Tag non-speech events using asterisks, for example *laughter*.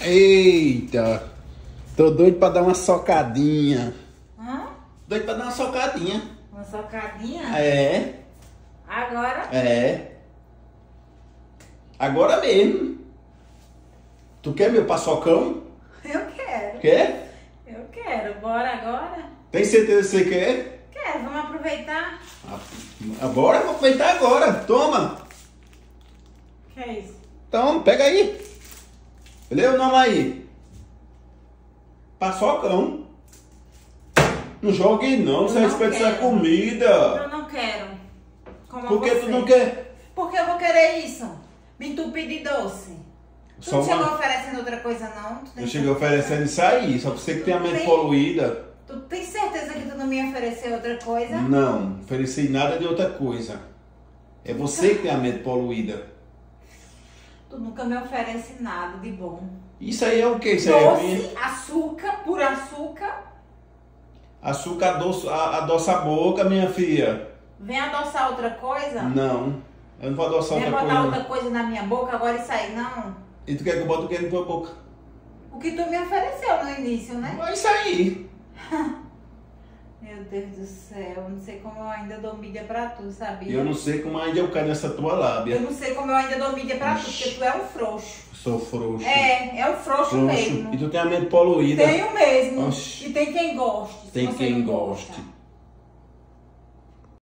Eita! Tô doido pra dar uma socadinha. Hã? Doido pra dar uma socadinha. Uma socadinha? É, Agora? é. Agora mesmo. Tu quer meu paçocão? Eu quero. Quer? Eu quero. Bora agora? Tem certeza que você quer? Quero. Vamos aproveitar. Agora? Vou aproveitar agora. Toma. Que é isso? Toma, pega aí. Lê o nome aí. Paçocão. Não jogue não, Eu você quero. comida. Eu não quero. Como Por que você. tu não quer? Por que eu vou querer isso? Me entupir de doce. Tu Só não chegou uma- oferecendo outra coisa, não? Tu tem Eu cheguei oferecendo isso aí, só pra você que tem a mente poluída. Tu tem certeza que tu não me ofereceu outra coisa? Não, ofereci nada de outra coisa. É você que tem a mente poluída. Tu nunca me oferece nada de bom. Isso aí é o que? Isso aí é? Doce, açúcar, por açúcar. açúcar adoça, a- adoça a boca, minha filha. Vem adoçar outra coisa? Não, eu não vou adoçar Vem outra botar coisa. outra coisa na minha boca, agora isso aí não. E tu quer que eu bote o que na tua boca? O que tu me ofereceu no início, né? Isso aí. *laughs* Meu Deus do céu, eu não sei como eu ainda dou mídia pra tu, sabia? Eu não sei como ainda eu caio nessa tua Eu lábia. não sei como eu ainda dou mídia pra tu, porque tu é um frouxo. Sou frouxo. É, é um frouxo, Frouxo. mesmo. E tu tem a mente poluída. Tenho mesmo. Oxi. E tem quem goste. Tem quem goste. gosta.